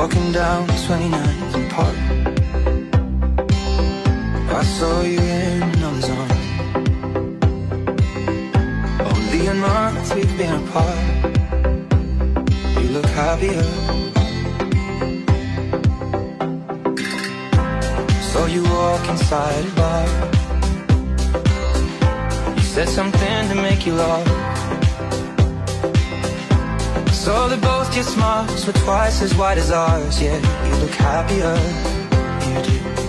Walking down 29th and Park. I saw you in another's arms Only a month we've been apart. You look happier. Saw you walk inside a bar. You said something to make you laugh. Saw that both your smiles were twice as wide as ours. Yeah, you look happier, you do